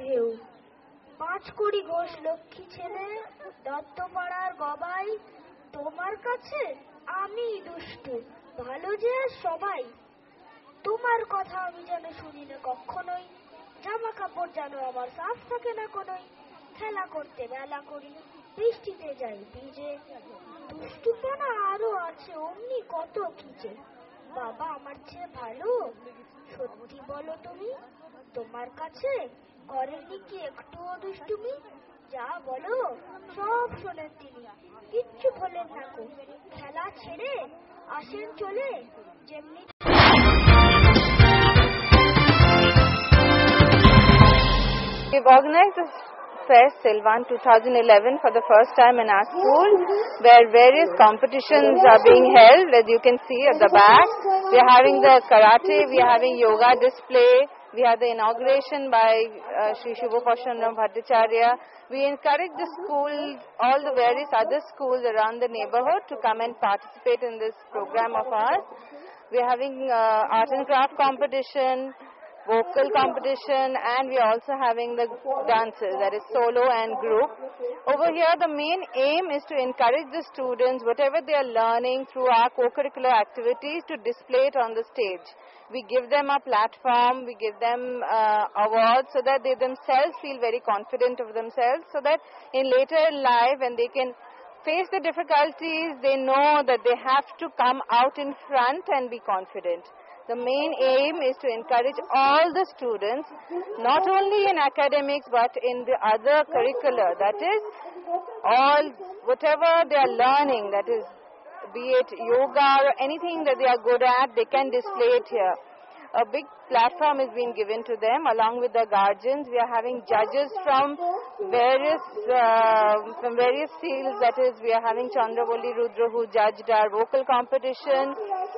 ঢেউ। পাঁচ কুড়ি ঘোষ লক্ষ্মী ছেলে, দত্তপাড়ার গবাই, তোমার কাছে আমি দুষ্টু, ভালো যে সবাই। তোমার কথা আমি যেন শুনি না কখনোই। জামা কাপড় যেন আমার সাফ থাকে না কোনোই। খেলা করতে বেলা করি, বৃষ্টিতে যাই ভিজে। দুষ্টুপনা আরও আছে, অমনি কত কিচে বাবা আমার চেয়ে ভালো? সত্যি বলো তুমি, তোমার কাছে করেননি কি একটুও দুষ্টুমি? যা বলো, সব শোনেন তিনি। কিচ্ছু বলেন না খেলা ছেড়ে আসেন চলে, যেমনি organized this Fest Silvan 2011 for the first time in our school where various competitions are being held as you can see at the back. We are having the karate, we are having yoga display, we have the inauguration by uh, Sri Shubhapashanam Bhattacharya. We encourage the schools, all the various other schools around the neighborhood to come and participate in this program of ours. We are having uh, art and craft competition, vocal competition and we are also having the dances that is solo and group. Over here the main aim is to encourage the students whatever they are learning through our co-curricular activities to display it on the stage. We give them a platform, we give them uh, awards so that they themselves feel very confident of themselves so that in later life when they can face the difficulties they know that they have to come out in front and be confident. The main aim is to encourage all the students, not only in academics but in the other curricula, that is, all, whatever they are learning, that is, be it yoga or anything that they are good at, they can display it here. A big platform is being given to them along with the guardians. We are having judges from various uh, from various fields. That is, we are having Chandravoli Rudra who judged our vocal competition.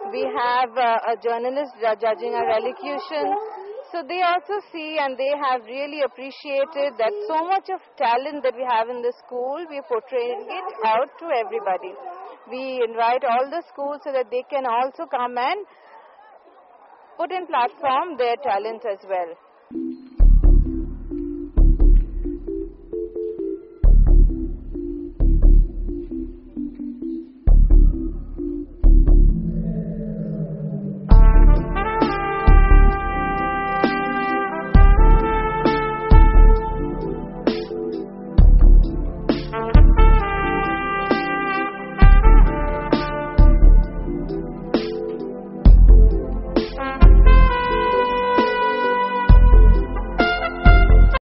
We have uh, a journalist judging our elocution. So they also see and they have really appreciated that so much of talent that we have in the school, we are portraying it out to everybody. We invite all the schools so that they can also come and put in platform their talent as well.